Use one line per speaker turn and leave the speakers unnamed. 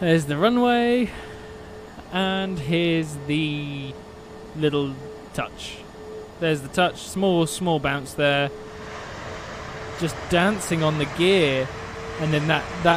There's the runway, and here's the little touch. There's the touch, small, small bounce there. Just dancing on the gear, and then that that